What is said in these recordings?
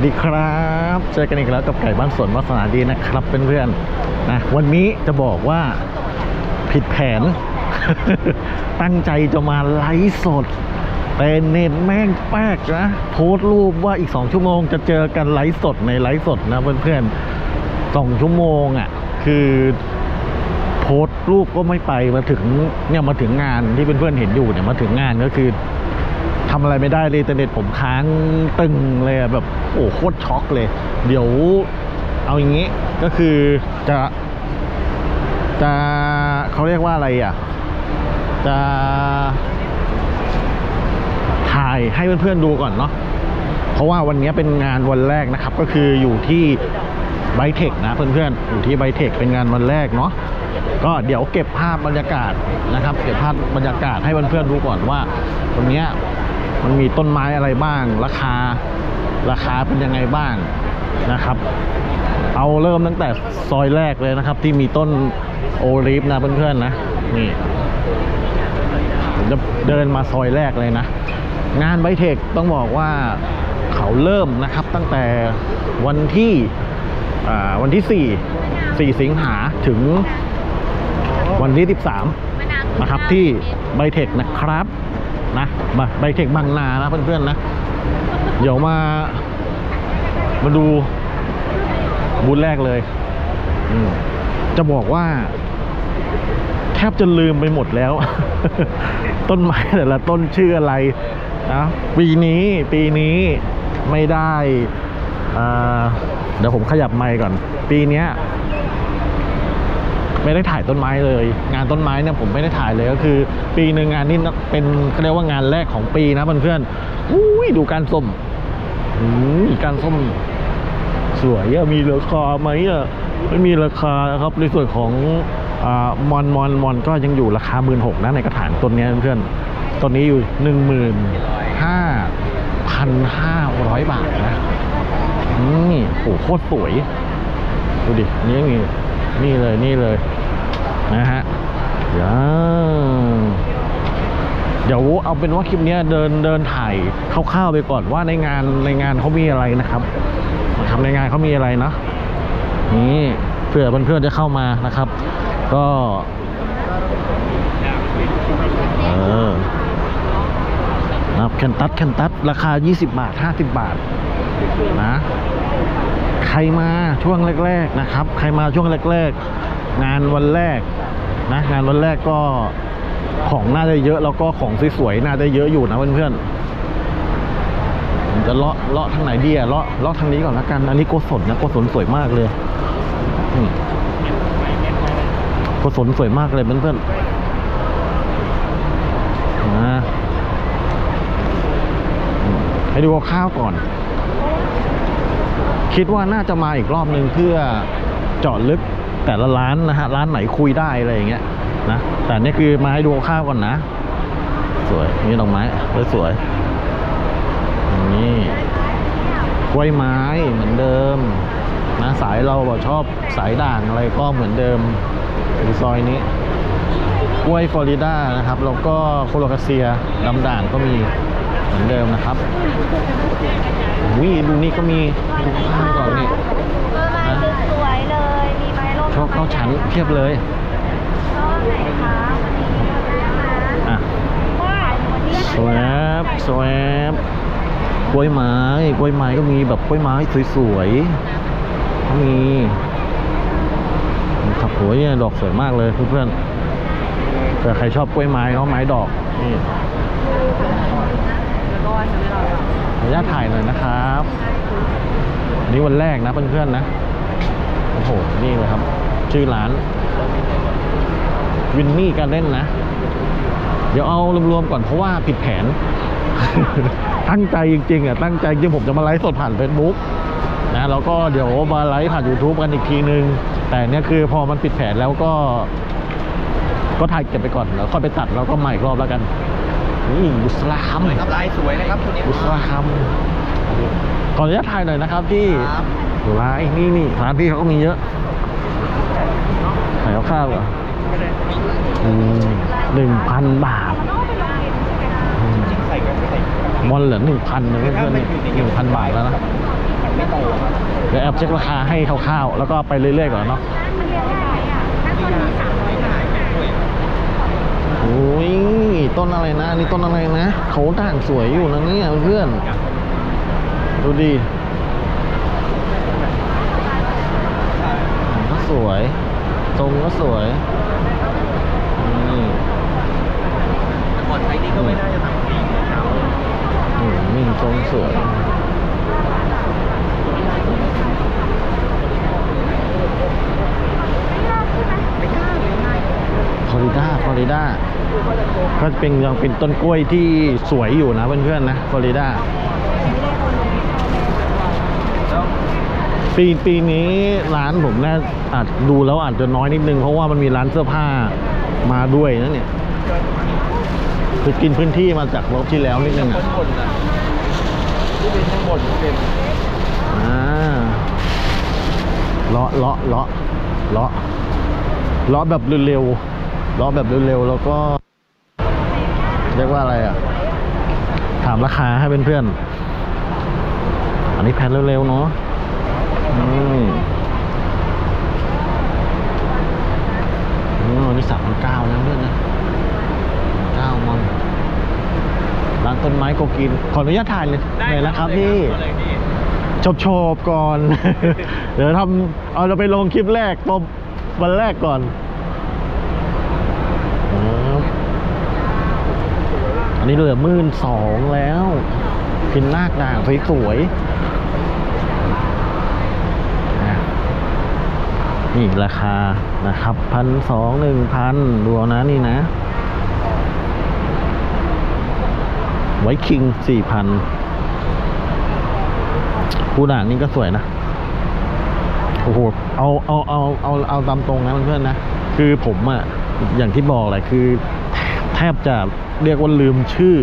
วัสดีครับ เจอกันอีกแล้วกับไก่บ้านสวนวัฒนาดีนะครับเพื่อนๆนะวันนี้จะบอกว่าผิดแผน ตั้งใจจะมาไลฟ์สดแต่เน็ตแม่งแป๊กนะโพสต์รูปว่าอีก 2 ชั่วโมงจะเจอกันไลฟ์สดในไลฟ์สดนะเพื่อนๆสองชั่วโมงอะ่ะคือโพสต์รูปก็ไม่ไปมาถึงเนี่ยมาถึงงานที่เพื่อนๆเห็นอยู่เนี่ยมาถึงงานก็คือ ทำอะไรไม่ได้เลยอินเทอร์เน็ตผมค้างตึงเลยแบบโอ้โคตรช็อกเลย เดี๋ยวเอาอย่างนี้ก็คือจะ จะเขาเรียกว่าอะไรอะ จะถ่ายให้เพื่อนๆดูก่อนเนาะเพราะว่าวันนี้เป็นงานวันแรกนะครับ ก็คืออยู่ที่ไบเทคนะเพื่อนๆอยู่ที่ไบเทคเป็นงานวันแรกเนาะก็เดี๋ยวเก็บภาพบรรยากาศนะครับ เก็บภาพบรรยากาศให้เพื่อนๆดูก่อนว่า ตรงเนี้ย มันมีต้นไม้อะไรบ้าง ราคาราคาเป็นยังไงบ้างนะครับ เอาเริ่มตั้งแต่ซอยแรกเลยนะครับ ที่มีต้นโอลิฟนะเพื่อนๆนะนี่ผมจะเดินมาซอยแรกเลยนะ งานไบเทคต้องบอกว่าเขาเริ่มนะครับตั้งแต่วันที่วันที่ 4 4 สิงหาถึงวันที่ 13 นะครับที่ไบเทคนะครับ นะมาไบเทคบางนานะเพื่อนๆนะ เดี๋ยวมามาดูบูธแรกเลยจะบอกว่า แทบจะลืมไปหมดแล้ว ต้นไม้แต่ละต้นชื่ออะไรนะปีนี้ปีนี้ไม่ได้เดี๋ยวผมขยับไมค์ก่อน ปีเนี้ย ไม่ได้ถ่ายต้นไม้เลย งานต้นไม้เนี่ยผมไม่ได้ถ่ายเลยก็คือ ปีหนึ่งงานนี้เป็นเรียกว่างานแรกของปีนะเพื่อนๆอุ้ยดูการส้มอุ้ยการส้มสวยอะมีราคาไหมอะไม่มีราคาครับในส่วนของอมอนมอนมอนก็ยังอยู่ราคาหมื่นหกนะในกระถางต้นนี้เพื่อนต้นนี้อยู่หนึ่งหมื่นห้าพันห้าร้อยบาทนะนี่โอ้โหโคตรสวย ดูดิ นี่ยมี นี่เลยนี่เลยนะฮะเดี๋ยวเดี๋ยวเอาเป็นว่าคลิปนี้เดินเดินถ่ายคร่าวๆไปก่อนว่าในงานในงานเขามีอะไรนะครับนะครับในงานเขามีอะไรนะนี่เผื่อเพื่อนๆจะเข้ามานะครับ ก็เออนะครับแคนตัสแคนตัสราคา 20 บาท 50 บาทนะ ใครมาช่วงแรก ๆนะครับ ใครมาช่วงแรก ๆ งานวันแรกนะงานวันแรกก็ของน่าจะเยอะแล้วก็ของสวยๆน่าจะเยอะอยู่นะเพื่อนๆผมจะเลาะเลาะทางไหนดีอะเลาะเลาะทางนี้ก่อนละกัน อันนี้โกศลนะโกศลสวยมากเลยโกศลสวยมากเลยเพื่อนๆนะให้ดูข้าวก่อน คิดว่าน่าจะมาอีกรอบหนึ่งเพื่อเจาะลึกแต่ละร้านนะฮะร้านไหนคุยได้อะไรอย่างเงี้ยนะแต่นี่คือมาให้ดูข้าวก่อนนะ สวยนี่ดอกไม้สวยนี่กล้วยไม้เหมือนเดิมนะสายเราชอบสายด่างอะไรก็เหมือนเดิมในซอยนี้กล้วยฟลอริดานะครับแล้วก็โคโลคาเซียดำด่างก็มี เหมือนเดิมนะครับวิดูนี่ก็มีดูข้างก่อนนี่เบอร์ไม้สวยๆเลยมีไม้ร่มชอบเข้าชั้นเทียบเลยชอบไหนคะวันนี้นะคะอะว่าวันนี้สวบสวบกล้วยไม้กล้วยไม้ก็มีแบบกล้วยไม้สวยๆก็มีครับโหเนี่ยดอกสวยมากเลยเพื่อนๆแต่ใครชอบกล้วยไม้เขาไม้ดอกนี่ข ออนุญาตถ่ายหน่อยนะครับนี่วันแรกนะเพื่อนๆนะโอ้โหนี่เลยครับ ชื่อร้านวินนี่การเล่นนะ เดี๋ยวเอารวมๆก่อนเพราะว่าผิดแผน ตั้งใจจริงๆอะตั้งใจจริงผมจะมาไลฟ์สดผ่าน Facebook นะแล้วก็เดี๋ยวมาไลฟ์ผ่าน YouTube กันอีกทีนึง แต่เนี่ยคือพอมันผิดแผนแล้วก็ ก็ถ่ายเก็บไปก่อนแล้วค่อยไปตัดแล้วก็มาอีกรอบแล้วกัน นี่บุษราคำครับลายสวยนะครับตัวนี้บุษราคำขออนุญาตถ่ายหน่อยนะครับที่ครับร้านนี่นี่ร้านที่เขาก็มีเยอะถ่ายข้าวๆเหรอหนึ่งพันบาทอืมใส่กันใส่มอนเหลือหนึ่งพันนะเพื่อนๆนี่หนึ่งพันบาทแล้วนะไม่โตครับเดี๋ยวแอบเช็คราคาให้คร่าวๆแล้วก็ไปเรื่อยๆก่อนเนาะ อ้ยต้นอะไรนะนี่ต้นอะไรนะเขาด่างสวยอยู่นะเนี่ยเพื่อน ดูดิก็สวยทรงก็สวยนี่แต่ก่อนใช้นี่ก็ไม่น่าจะทำสีขาวอืมนี่ทรงสวยไม่กล้าเลยง่าย ฟลอริดาฟลอริดาก็เป็นยังเป็นต้นกล้วยที่สวยอยู่นะเพื่อนๆนะฟลอริดาแล้วปีปีนี้ร้านผมน่าอาจดูแล้วอาจจะน้อยนิดนึง เพราะว่ามันมีร้านเสื้อผ้ามาด้วยนะเนี่ยคือกินพื้นที่มาจากรอบที่แล้วนิดนึงคอะนบนอะที่เป็นข้างบนเป็นอ่าเลาะเลาะเลาะเลาะเลาะแบบเร็วๆเลาะแบบเร็วๆแล้วก็ เรียกว่าอะไรอะ ถามราคาให้เพื่อนๆอันนี้แพนเร็วๆเนาะอืมอืมอันนี้สามพันเก้าแล้วเพื่อนนะเก้ามันร้านต้นไม้โกกิน ขออนุญาตถ่ายเลยเลยนะครับพี่อะไรพี่ชบชบๆก่อน เดี๋ยวทำเอาเราไปลงคลิปแรกตบ วันแรกก่อนอันนี้เหลือมื่นสองแล้วพินนาคด่างสวยๆนะนี่ราคานะครับพันสองหนึ่งพันดูเอานะนี่นะ ไว้คิงสี่พันผู้ด่างนี่ก็สวยนะ โอ้โหเอาเอาเอาเอาเอาตามตรงนะเพื่อนๆนะ คือผมอะอย่างที่บอกแหละคือ แทบจะเรียกว่าลืมชื่อ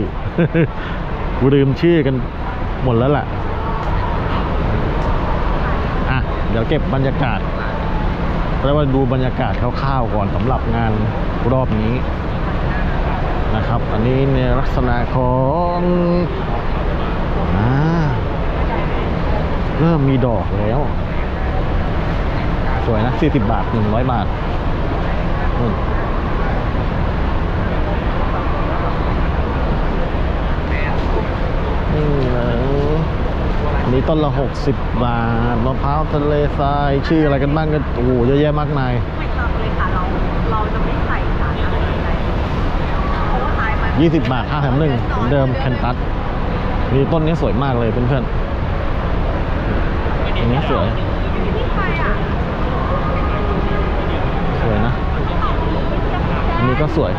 ลืมชื่อกันหมดแล้วล่ะอะเดี๋ยวเก็บบรรยากาศแล้วว่าดูบรรยากาศคร่าวๆก่อนสำหรับงานรอบนี้นะครับ อันนี้ในลักษณะของอ่าเริ่มมีดอกแล้ว สวยนะ 40 บาท 100 บาทนู่นนี่เลยอันนี้ต้นละ 60 บาทมะพร้าวทะเลทรายชื่ออะไรกันบ้างก็โอ้โหเยอะแยะมากมายไม่ทำเลยค่ะ เราเราจะไม่ใส่สารอะไรในเพราะว่าทายมัน20บาท5แถม1เหมือนเดิมแคนตัสนี่ต้นนี้สวยมากเลยเพื่อนๆอันนี้สวย นี้ก็สวย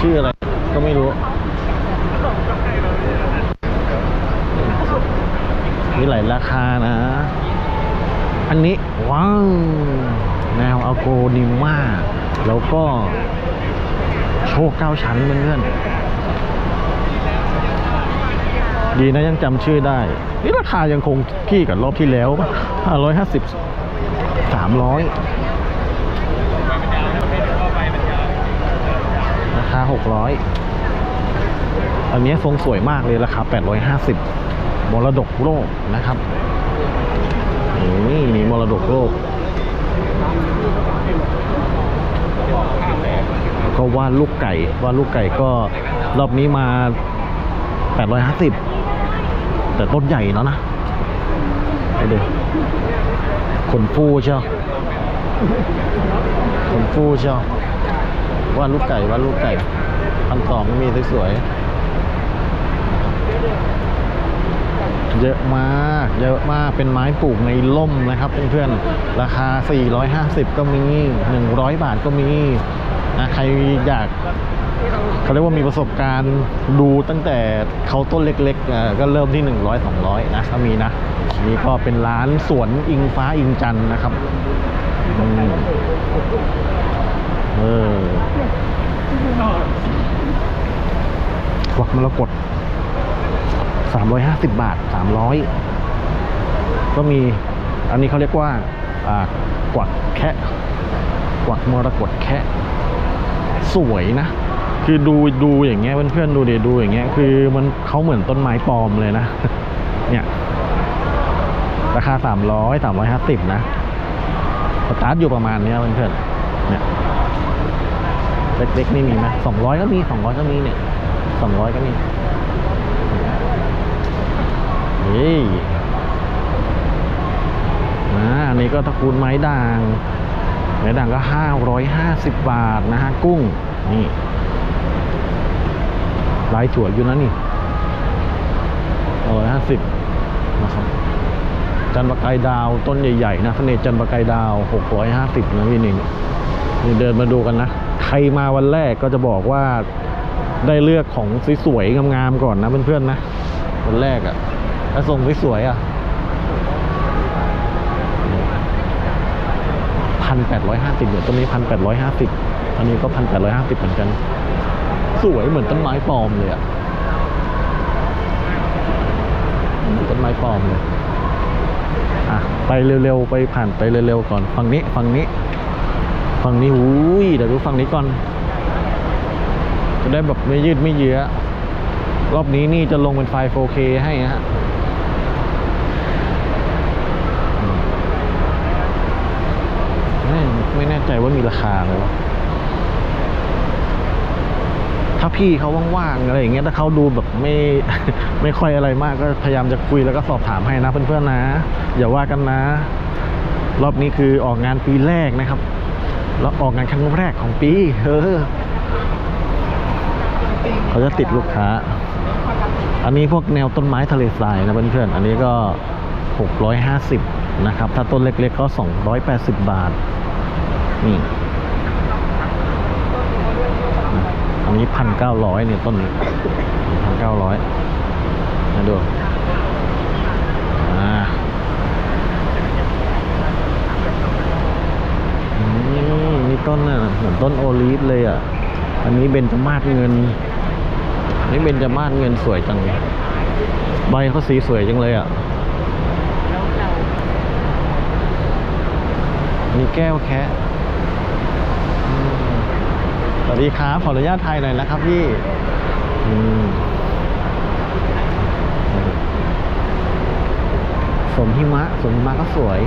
ชื่ออะไรก็ไม่รู้นี่หลายราคานะ อันนี้ ว้าว แนวอโกนิม่า แล้วก็ โชว์เก้าชั้นเพื่อนดีนะยังจำชื่อได้ นี่ราคายังคงที่กับรอบที่แล้ว 550 300าสิบสามร้อยราคา600 อันนี้ทรงสวยมากเลยราคา 850 มรดกโลกนะครับนี่นี่มรดกโลก ก็วาดลูกไก่วาดลูกไก่ก็รอบนี้มา 850 แต่ต้นใหญ่แล้วนะไปดูขนฟูเชียวขนฟูเชียว วาดลูกไก่วาดลูกไก่พันสองมีสวยๆเยอะมาก เยอะมาก เป็นไม้ปลูกในร่มนะครับเพื่อนๆ ราคา 450 ก็มี 100 บาทก็มีนะใครอยากเขาเรียกว่ามีประสบการณ์ดูตั้งแต่เขาต้นเล็กๆ ก็เริ่มที่ 100 200 นะก็มีนะ นี่ก็เป็นร้านสวนอิงฟ้าอิงจันนะครับ เออควักมรกต350บาท300ก็มีอันนี้เขาเรียกว่าอ่ากวักแคะกวักมรกตแคะสวยนะ คือดูดูอย่างเงี้ยเพื่อนๆดูเดี๋ยวดูอย่างเงี้ยคือมันเขาเหมือนต้นไม้ปลอมเลยนะ เนี่ย ราคาสามร้อยสามร้อยห้าสิบนะสตาร์ทอยู่ประมาณเนี้ยเพื่อนๆเนี่ย เล็กๆนี่มีไหมสองร้อยก็มีสองร้อยก็มีเนี่ยสองร้อยก็มีเฮ้ยอ่าอันนี้ก็ตระกูลไม้ด่างไม้ด่างก็ห้าร้อยห้าสิบบาทนะฮะกุ้งนี่ลายสวอยู่นะนี่ร้อยห้าสิบนะครับจันทร์ปากกายดาวต้นใหญ่ๆนะเสน่จันทร์ปากกายดาวหกร้อยห้าสิบนะพี่นี่นี่เดินมาดูกันนะ ใครมาวันแรกก็จะบอกว่าได้เลือกของสวยๆงามๆก่อนนะเพื่อนๆนะวันแรกอะ่ะถ้าส่งสวยๆอะพันแปดร้อยห้าสิบเนี่ยต้นนี้พันแปดร้อยห้าสิบอันนี้ก็พันแปดร้อยห้าสิบเหมือนกัน สวยเหมือนต้นไม้ปลอมเลยอะ่ะต้นไม้ปลอมเลยอะไปเร็วๆไปผ่านไปเร็วๆก่อนฝั่งนี้ฝั่งนี้ ฝั่งนี้อุ้ยเดี๋ยวดูฝั่งนี้ก่อน จะได้แบบไม่ยืดไม่เยื้อรอบนี้นี่จะลงเป็นไฟล์ 4K ให้ฮะอืมไม่ไม่แน่ใจว่ามีราคาเลยวะถ้าพี่เขาว่างๆอะไรอย่างเงี้ยถ้าเขาดูแบบไม่ไม่ค่อยอะไรมากก็พยายามจะคุยแล้วก็สอบถามให้นะเพื่อนๆนะ อย่าว่ากันนะ รอบนี้คือออกงานปีแรกนะครับ แล้วออกงานครั้งแรกของปีเออเขาจะติดลูกค้า อันนี้พวกแนวต้นไม้ทะเลทรายนะเพื่อนๆ อันนี้ก็ 650 นะครับ ถ้าต้นเล็กๆก็ 280 บาท นี่ อันนี้ 1,900เนี่ยต้นนี้1,900มาดู อ่า อืมนี่ ต้นน่ะเหมือนต้นโอลีฟเลยอะ อันนี้เบญจมาศเงินนนี้เบญจมาศเงินสวยจังเลยใบเขาสีสวยจังเลยอะมีแก้วแคะสวัสดีครับขออนุญาตถ่ายหน่อยนะครับพี่สมหิมะ สมหิมะก็สวย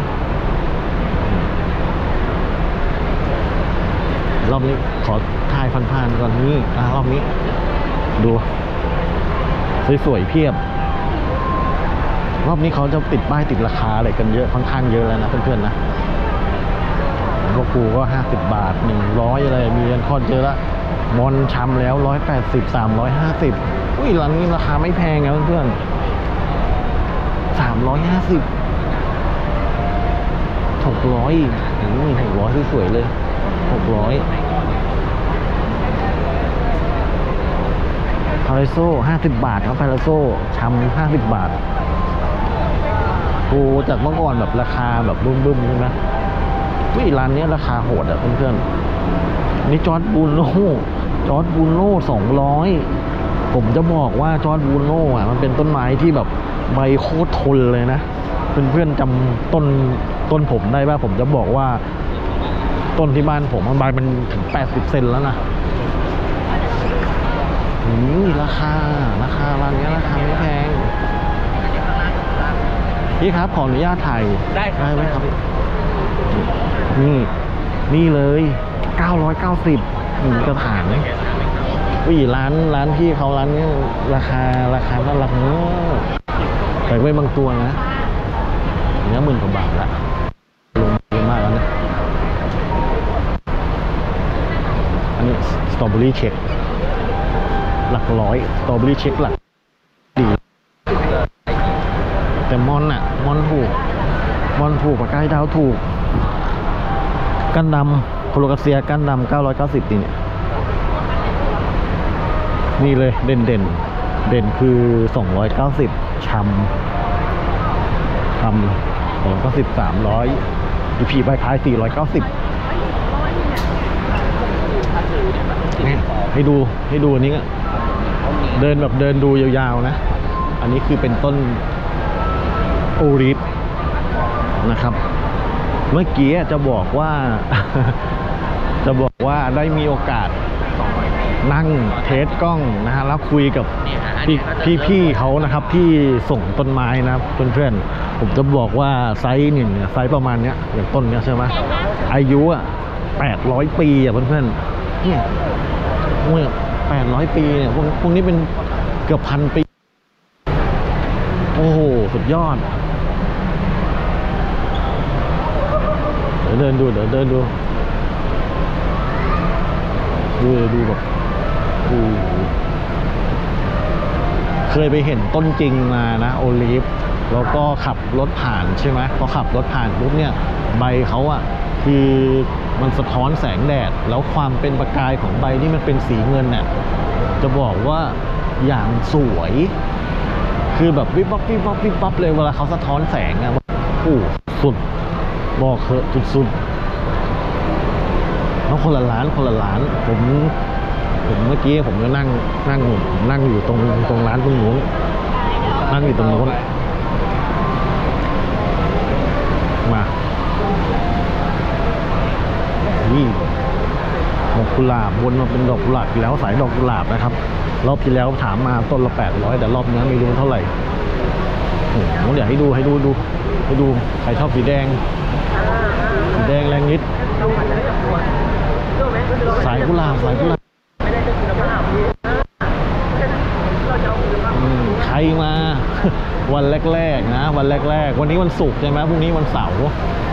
รอบนี้ขอถ่ายผ่านๆก่อนนี่อะรอบนี้ ดู สวยๆเพียบ รอบนี้เขาจะติดป้ายติดราคาอะไรกันเยอะค่อนข้างเยอะแล้วนะเพื่อนๆนะพวกกูก็ห้าสิบบาทหนึ่งร้อยอะไรมีกันค่อนเยอะละมอนชำแล้วร้อยแปดสิบสามร้อยห้าสิบอุ้ยร้านนี้ราคาไม่แพงนะเพื่อนๆสามร้อยห้าสิบหกร้อยอุ้ยหกร้อยสวยๆเลย หกร้อยParaiso ห้าสิบบาทครับ Paraiso ชำห้าสิบบาทกูจากเมื่อก่อนแบบราคาแบบบึ้มๆใช่ไหมวิร้านนี้ราคาโหดอะเพื่อนๆนี่ Jose Buono Jose Buono สองร้อยผมจะบอกว่า Jose Buono อะมันเป็นต้นไม้ที่แบบใบโคตรทนเลยนะ เพื่อนๆจำต้นต้นผมได้ป่ะผมจะบอกว่า ต้นที่บ้านผมมันใบมันถึงแปดสิบเซนแล้วนะอืมราคา ราคาร้านเนี้ยราคาไม่แพงพี่ครับขออนุญาตถ่ายได้ครับได้ไหมครับ นี่ นี่เลย 990นี่กระถางวิร้านร้านพี่เขาร้านนี้ราคาราคาน่ารักเนอะแต่ไม่บางตัวนะเนี้ยหมื่นกว่าบาทละ ตรอเบอรี่เช็คหลักร้อยสตรอเบอรี่เช็คหลักดีแต่มอนอะมอนถูกมอนถูกปากกาดาวถูก กันดำโคโลกาเซียกันดำ990นี่เนี่ยนี่เลยเด่นเด่นเด่นคือ 290ชำชำ290 300อีพีใบท้าย490เนี่ย ให้ดูให้ดูอันนี้ก็เดินแบบเดินดูยาวๆนะ อันนี้คือเป็นต้น olive นะครับ เมื่อกี้จะบอกว่า จะบอกว่าได้มีโอกาสนั่ง test กล้องนะฮะแล้วคุยกับพี่พี่เขานะครับที่ส่งต้นไม้นะเพื่อนๆผมจะบอกว่าไซส์หนึ่งเนี่ยไซส์ประมาณเนี้ยอย่างต้นเนี้ยใช่ไหมอายุอะแปดร้อยปีอะเพื่อนๆ เนี่ยเนี่ยแปดร้อยปีเนี่ยพวกพวกนี้เป็นเกือบพันปี โอ้โห สุดยอด เดี๋ยวเดินดู เดี๋ยวเดินดู ดูดูแบบโอ้เคยไปเห็นต้นจริงมานะโอลิฟแล้วก็ขับรถผ่านใช่ไหมพอขับรถผ่านปุ๊บเนี่ย ใบเขาอะคือ มันสะท้อนแสงแดด แล้วความเป็นประกายของใบนี่มันเป็นสีเงินเนี่ยจะบอกว่าอย่างสวย คือแบบวิบวับวิบวับวิบวับเลยเวลาเขาสะท้อนแสงอะโอ้สุดบอกเถอะสุดๆแล้วคนละร้านคนละร้าน ผมผมเมื่อกี้ผมก็นั่งนั่งนั่งอยู่ตรงตรงร้านตรงนู้นนั่งอยู่ตรงนู้น มา นี่ดอกกุหลาบวนมาเป็นดอกกุหลาบแล้วสายดอกกุหลาบนะครับ รอบที่แล้วถามมาต้นละแปดร้อยแต่รอบนี้ไม่รู้เท่าไหร่โอ้โหเดี๋ยวให้ดูให้ดูดูให้ดูใครชอบสีแดงสีแดงแรงนิดสายกุหลาบสายกุหลาบใครมา วันแรกๆนะวันแรกๆ วันนี้วันศุกร์ใช่ไหมพรุ่งนี้วันเสาร์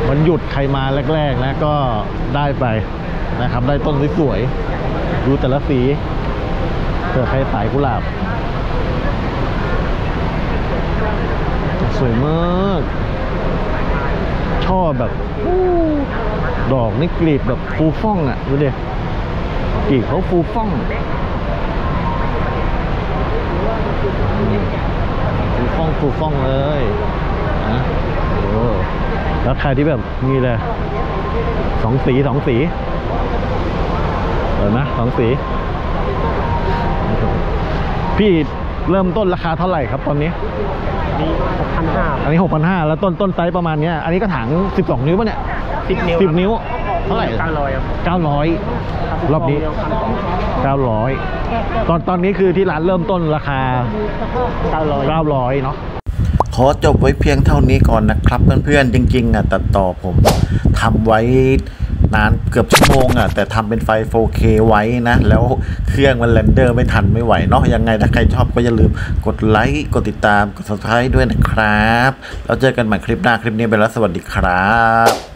วันหยุดใครมาแรกๆนะก็ได้ไปนะครับ ได้ต้นสวยๆดูแต่ละสีเผื่อใครสายกุหลาบ สวยมากชอบแบบดอกนี่กลีบแบบฟูฟ่องอะดูดิกลีบเขาฟูฟ่อง ฟูฟ่องฟูฟ่องเลยนะโอ้แล้วใครที่แบบมีเลยสองสีสองสีเห็นไหมสองสี พี่ เริ่มต้นราคาเท่าไหร่ครับตอนนี้มีหกพันห้าอันนี้หกพันห้าแล้วต้นต้นไซส์ประมาณเนี้ยอันนี้ก็ถางสิบสองนิ้วป่ะเนี่ยสิบนิ้วสิบนิ้ว เท่าไหร่เก้าร้อยครับเก้าร้อยรอบนี้พันสองเก้าร้อยตอนตอนนี้คือที่ร้านเริ่มต้นราคาเก้าร้อยเก้าร้อยเนาะขอจบไว้เพียงเท่านี้ก่อนนะครับ เพื่อนๆจริงๆอะตัดต่อผมทำไว้ นานเกือบชั่วโมงอะแต่ทำเป็นไฟ 4K ไว้นะ แล้วเครื่องมัน render ไม่ทันไม่ไหวเนาะยังไงถ้าใครชอบก็อย่าลืมกดไลค์กดติดตามกด subscribe ด้วยนะครับ แล้วเจอกันใหม่คลิปหน้าคลิปนี้ไปแล้วสวัสดีครับ